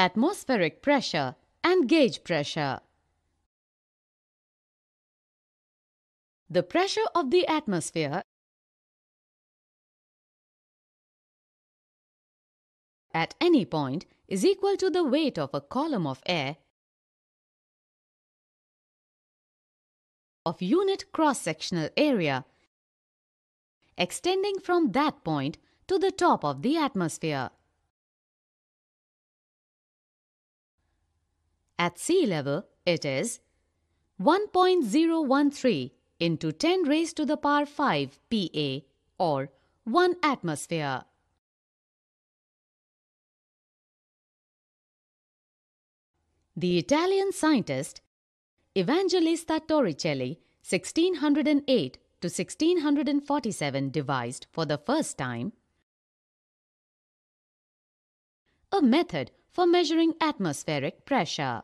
atmospheric pressure and gauge pressure. The pressure of the atmosphere at any point is equal to the weight of a column of air of unit cross-sectional area extending from that point to the top of the atmosphere. At sea level, it is 1.013 into 10 raised to the power 5 Pa or 1 atmosphere. The Italian scientist Evangelista Torricelli 1608 to 1647 devised for the first time a method for measuring atmospheric pressure.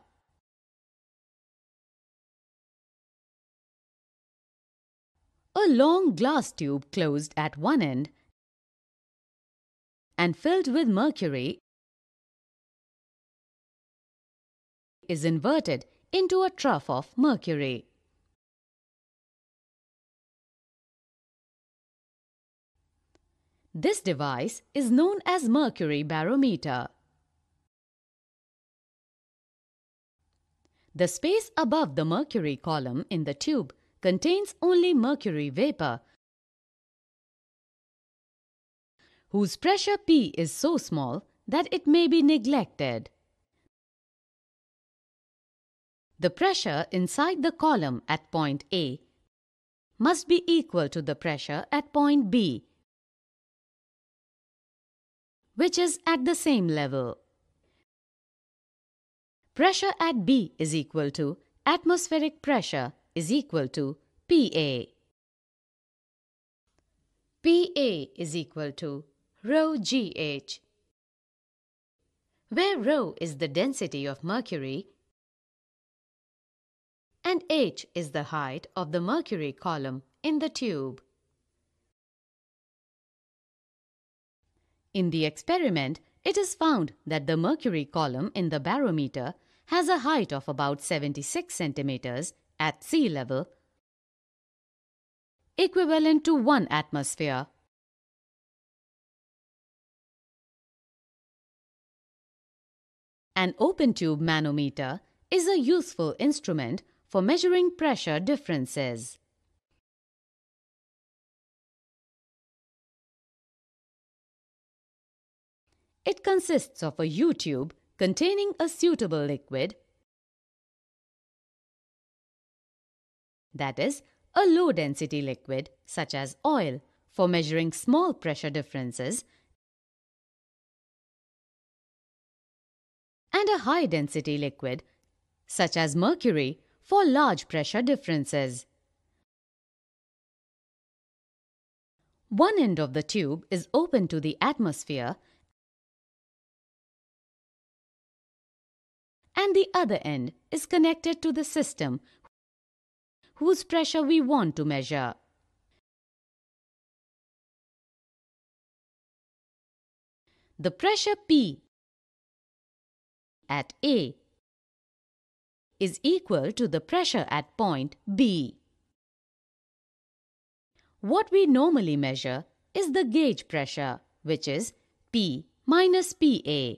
A long glass tube closed at one end and filled with mercury is inverted into a trough of mercury. This device is known as mercury barometer. The space above the mercury column in the tube contains only mercury vapor whose pressure P is so small that it may be neglected. The pressure inside the column at point A must be equal to the pressure at point B, which is at the same level. Pressure at B is equal to atmospheric pressure is equal to PA. PA is equal to rho GH, where rho is the density of mercury and h is the height of the mercury column in the tube. In the experiment, it is found that the mercury column in the barometer has a height of about 76 centimeters at sea level, equivalent to one atmosphere. An open tube manometer is a useful instrument for measuring pressure differences. It consists of a U-tube containing a suitable liquid that is, a low-density liquid such as oil for measuring small pressure differences and a high-density liquid such as mercury for large pressure differences. One end of the tube is open to the atmosphere and the other end is connected to the system whose pressure we want to measure. The pressure P at A is equal to the pressure at point B. What we normally measure is the gauge pressure, which is P minus PA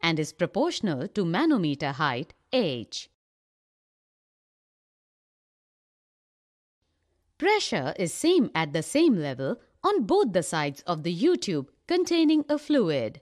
and is proportional to manometer height h. Pressure is same at the same level on both the sides of the U-tube containing a fluid.